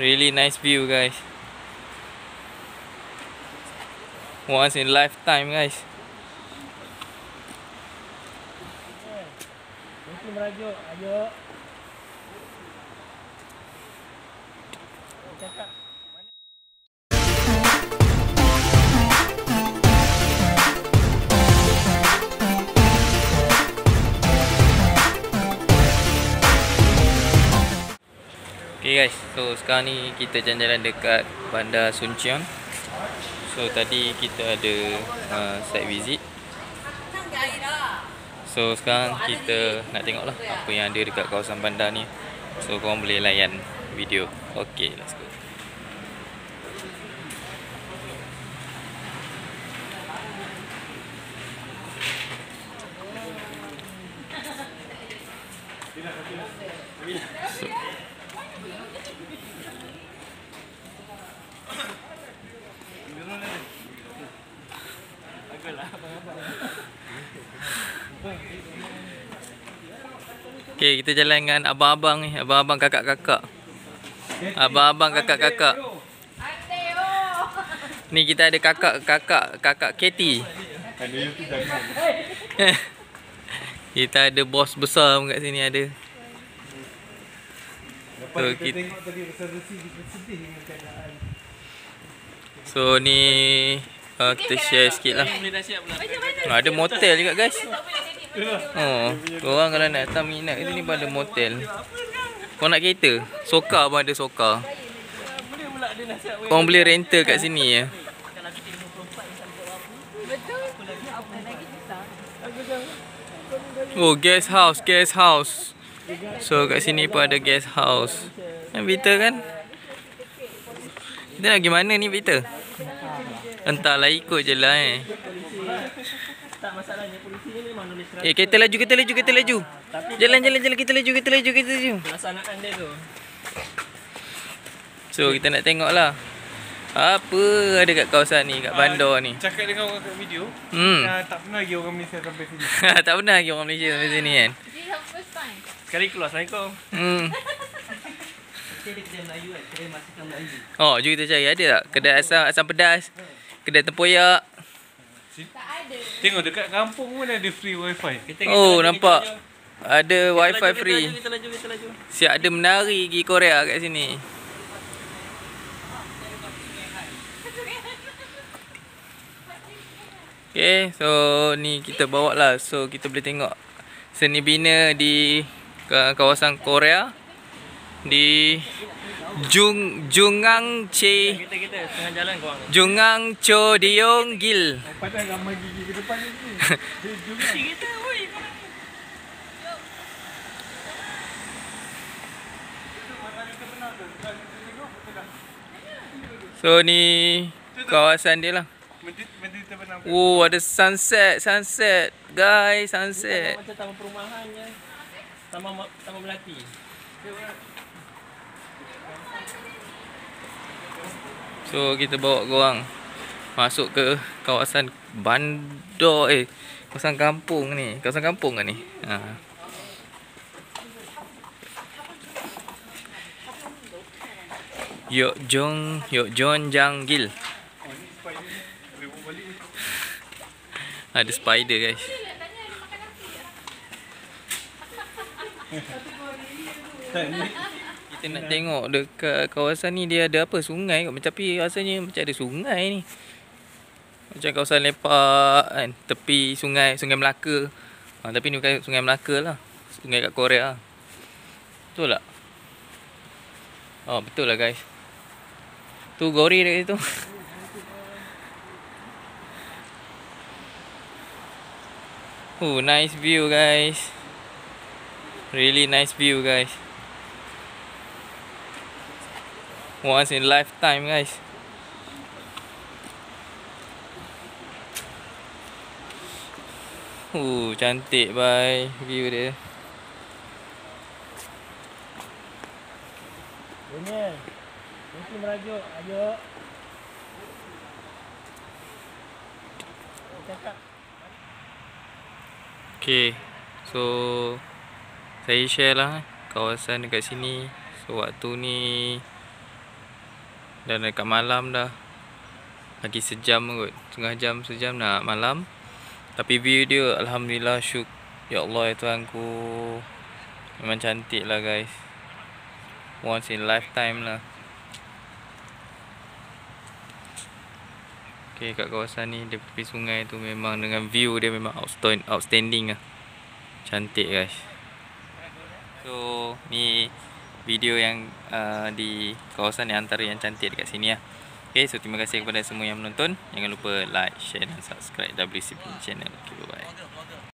Really nice view guys. Once in lifetime guys. Mungkin merajuk. Ayo. Cakap. Okay guys, so sekarang ni kita jalan-jalan dekat Bandar Suncheon. So tadi kita ada uh, site visit. So sekarang kita nak tengok lah apa yang ada dekat kawasan bandar ni. So korang boleh layan video. Okay, let's go. So, Okay, kita jalan dengan abang-abang ni, abang-abang kakak-kakak. Abang-abang kakak-kakak. Ni kita ada kakak-kakak, kakak Katie. kita ada bos besar kat sini ada. So, kita, so ni uh, kita share sikit lah. Ah, Ada motel juga guys. Oh, korang kalau nak datang minat ke sini pun ada motel. Kau nak kereta? Soka pun ada soka. Korang boleh rental kat sini ya. Oh, guest house, guest house. So kat sini pun ada guest house. Yang Peter kan? Kita nak pergi mana ni Peter? Entahlah ikut je lah eh. Tak masalahnya polisi ni memang nulis surat Eh kereta laju, kereta laju, kereta laju. Jalan, jalan, jalan, kita laju, kita laju, kita laju. pelaksanaan dia tu. So kita nak tengok lah. Apa ada kat kawasan ni, kat bandar ni. Cakap dengan orang kat video Hmm. uh, Tak pernah lagi orang Malaysia sampai sini tak pernah lagi orang Malaysia sampai sini kan. Sekali keluar Assalamualaikum. Hmm. Kita ada kedai Melayu kan, kedai masakan Melayu. Oh, jom kita cari ada tak? Kedai asam asam pedas. Kedai tempoyak. Tak ada. Tengok dekat kampung pun ada free wifi Kita, Oh, laju, nampak. Kita laju. Ada Kita wifi laju, kita free. laju, Kita laju, kita laju. Siap ada menari pergi Korea kat sini. Okay, so ni kita bawa lah. So kita boleh tengok seni bina di ka- kawasan Korea di Jung Jungang Che. Jungang Cho Diong Gil. So ni kawasan dia lah. Terbenam Oh, ada sunset, sunset. Guys, sunset. Macam taman perumahan je. Taman Ma- taman melati. So kita bawa korang masuk ke kawasan bandar eh kawasan kampung ni. Kawasan kampung kan ni? Ha. Yok Jong, Yok Jon Janggil. Ada spider guys. Kita nak tengok dekat kawasan ni dia ada apa sungai kot tapi rasanya macam ada sungai ni. Macam kawasan lepak kan tepi sungai Sungai Melaka. Ha, tapi ni bukan Sungai Melaka lah. Sungai kat Korea. Betul tak? Oh betul lah guys. Tu gori dekat situ. Oh nice view guys. Really nice view guys. Once in lifetime guys. Uh, cantik bye view dia. Ini. Mungkin merajuk. Ayo. Cakap. Okay. So saya share lah eh, kawasan dekat sini. So waktu ni Dan dekat malam dah. Lagi sejam kot Setengah jam sejam nak malam. Tapi view dia Alhamdulillah syuk. Ya Allah ya Tuhanku Memang cantik lah guys. Once in lifetime lah Okay kat kawasan ni Dia tepi sungai tu memang Dengan view dia memang outstanding, outstanding lah Cantik guys So ni video yang uh, di kawasan yang antara yang cantik dekat sini lah. Okay, so terima kasih kepada semua yang menonton. Jangan lupa like, share dan subscribe WCP channel. Okay, bye-bye.